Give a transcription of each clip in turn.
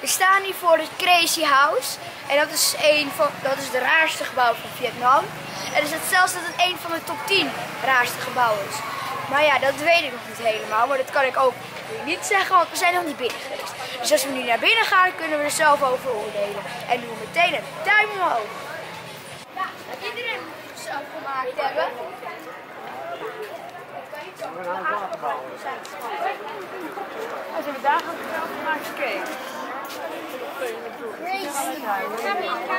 We staan hier voor het Crazy House. En dat is, een van, dat is de raarste gebouw van Vietnam. En er staat zelfs dat het een van de top 10 raarste gebouwen is. Maar ja, dat weet ik nog niet helemaal. Maar dat kan ik ook niet zeggen, want we zijn nog niet binnen geweest. Dus als we nu naar binnen gaan, kunnen we er zelf over oordelen. En doen we meteen een duim omhoog. Ja, iedereen moet het zelf gemaakt hebben. Als we daar gaan zelf gemaakt cake. In,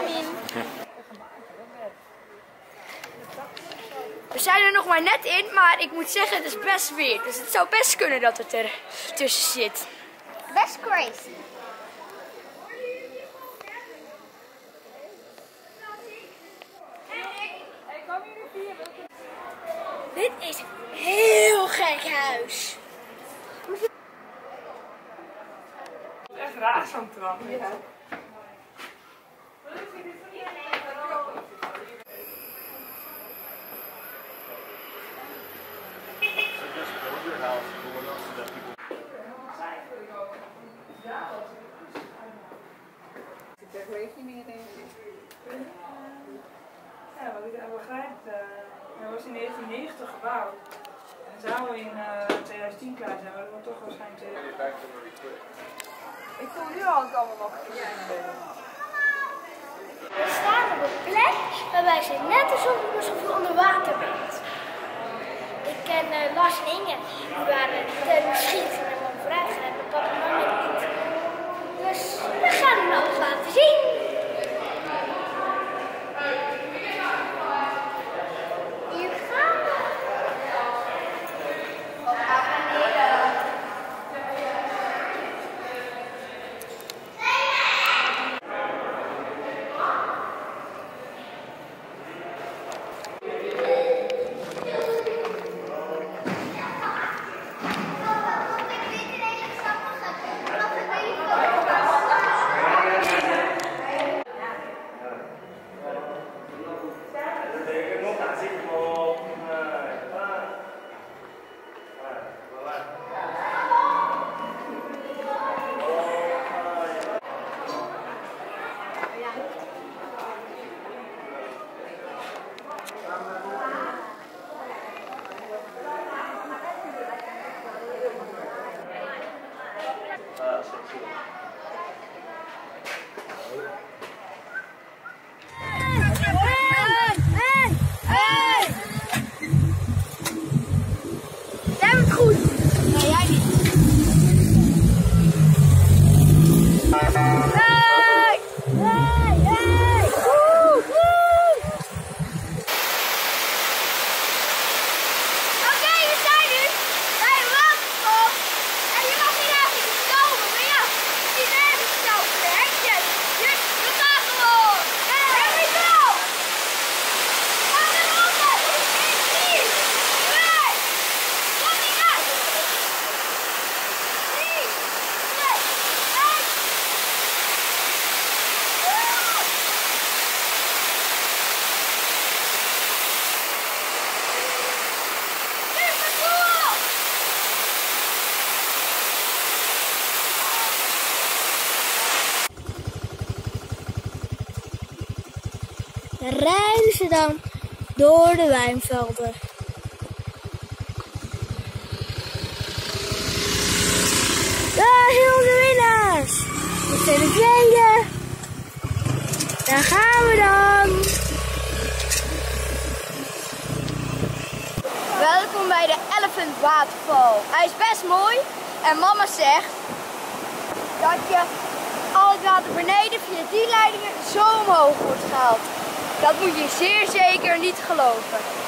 in. We zijn er nog maar net in, maar ik moet zeggen, het is best weer. Dus het zou best kunnen dat het er tussen zit. Best crazy. Dit is een heel gek huis. Echt raar zo'n trap. Ja. Er geen meer in? Ja, wat ik heb begrijpt, uh, dat was in 1990 gebouwd. En zou in uh, 2010 klaar zijn, maar dat wordt toch waarschijnlijk 2010. Ik voel nu al het allemaal nog We staan op een plek waarbij ze net alsof je onder water bent. Ik ken eh, Lars en Inge, die waren tijdens schieten en dan vooruit en papa en mama niet. Dus we gaan nou eens laten zien. Rijden ze dan door de wijnvelden. Daar zijn onze winnaars. Dit zijn de tweede. Daar gaan we dan. Welkom bij de Elephant Waterval. Hij is best mooi en mama zegt dat je al het water beneden via die leidingen zo omhoog wordt gehaald. Dat moet je zeer zeker niet geloven.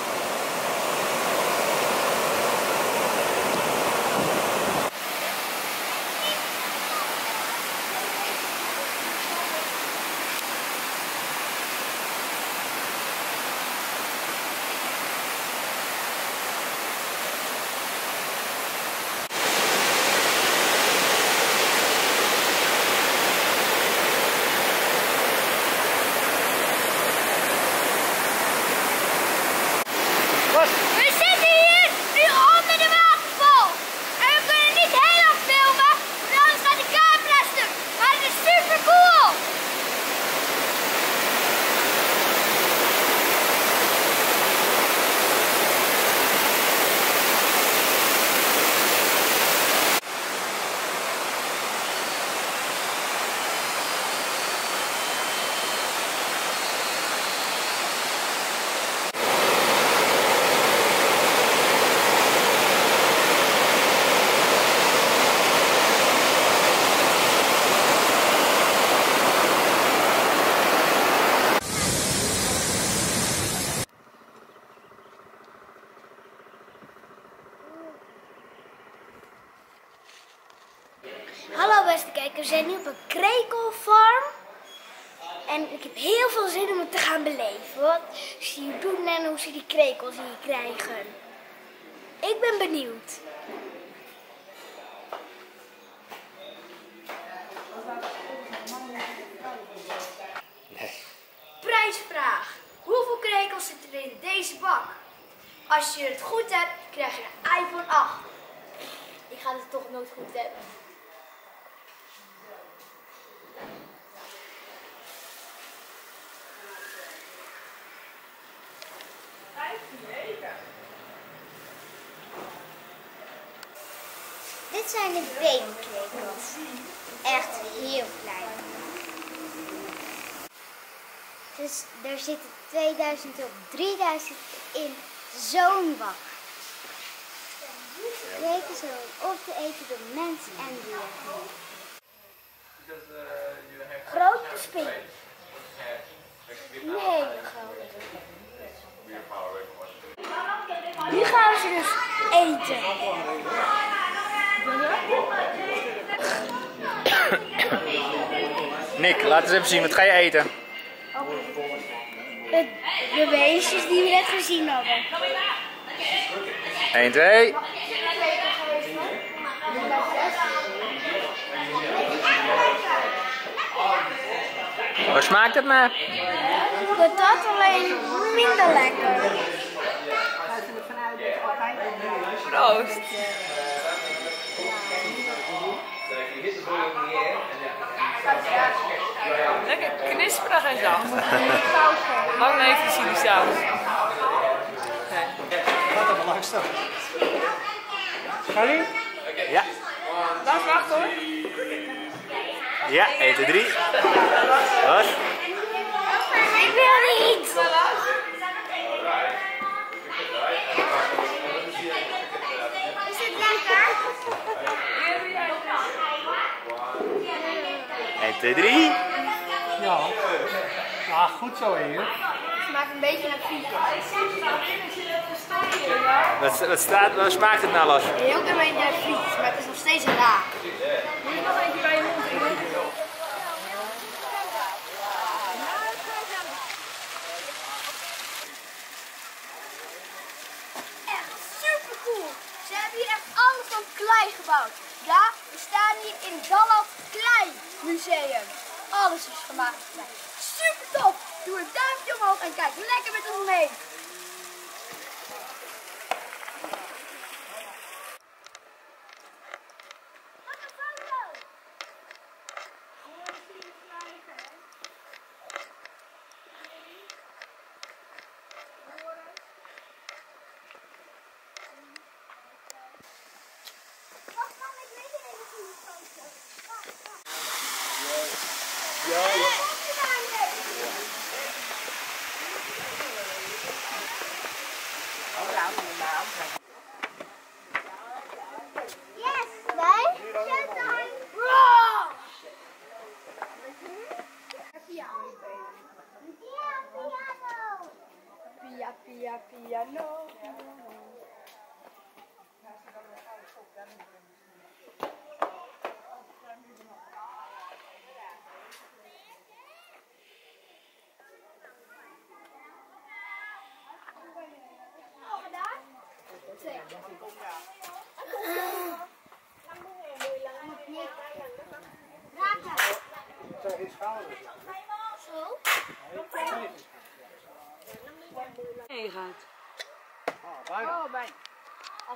We zijn nu op een krekelfarm. En ik heb heel veel zin om het te gaan beleven. Wat ze hier doen en hoe ze die krekels hier krijgen. Ik ben benieuwd. Prijsvraag. Hoeveel krekels zitten er in deze bak? Als je het goed hebt, krijg je een iPhone 8. Ik ga het toch nooit goed hebben. Dit zijn de babykrekels. Echt heel klein. Dus er zitten 2000 tot 3000 in zo'n bak. Kreken zo op te eten door mensen en dieren. Grote spin. Een hele grote. Nu gaan ze dus eten. Nick, laat eens even zien, wat ga je eten? De, de beestjes die we net gezien hadden. 1, 2. Waar smaakt het naar? Dat dat alleen minder lekker. Proost. Lekker knisperig en zacht. Lang heeft de chili saus. Gaat er maar langs staan. Charlie? Ja. Lars, wacht hoor. Ja, 1, 2, 3. Wat? Ik wil niet. Is het lekker? 1, 2, 3. Ja. Ah, goed zo hier. Het smaakt een beetje naar frietje. Wat, wat, staat, wat smaakt het nou, Lars? Een heel klein beetje naar frietje, maar het is nog steeds raar. Echt super cool. Ze hebben hier echt alles van klei gebouwd. Ja, we staan hier in Dallat Klei Museum. Alles is gemaakt. Super top. Doe een duimpje omhoog en kijk lekker met ons mee.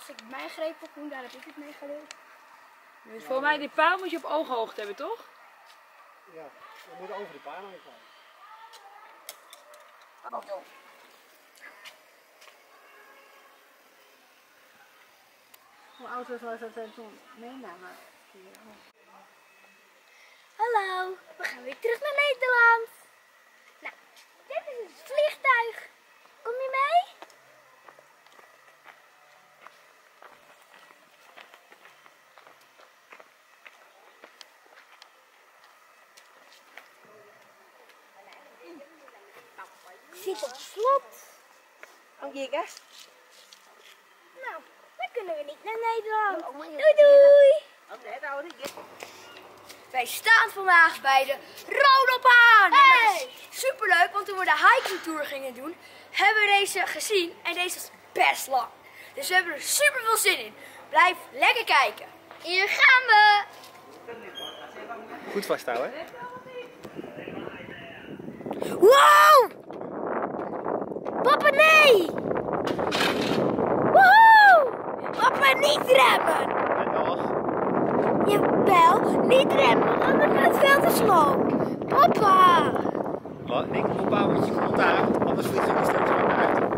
Als ik mijn greep op daar heb ik het mee geleerd. Dus voor mij, die paal moet je op ooghoogte hebben, toch? Ja, we moeten over de pijl heen gaan. Hoe oud was dat toen meenamen? Hallo, we gaan weer terug naar Nederland. Nou, dit is het vliegtuig. Kom je mee? Zit op slot. Oké, kijk. Nou, dan kunnen we niet naar Nederland. Doei doei. Wij staan vandaag bij de is Hey! superleuk, want toen we de hiking tour gingen doen, hebben we deze gezien. En deze is best lang. Dus we hebben er super veel zin in. Blijf lekker kijken. Hier gaan we! Goed vasthouden. hè? Wow! Papa, nee! Woehoe! Papa, niet remmen! En nog. Jawel, niet remmen, anders wordt het veel te slow. Papa! Wat? Ik moet opbouwen met je commentaar, anders vlieg je er straks uit.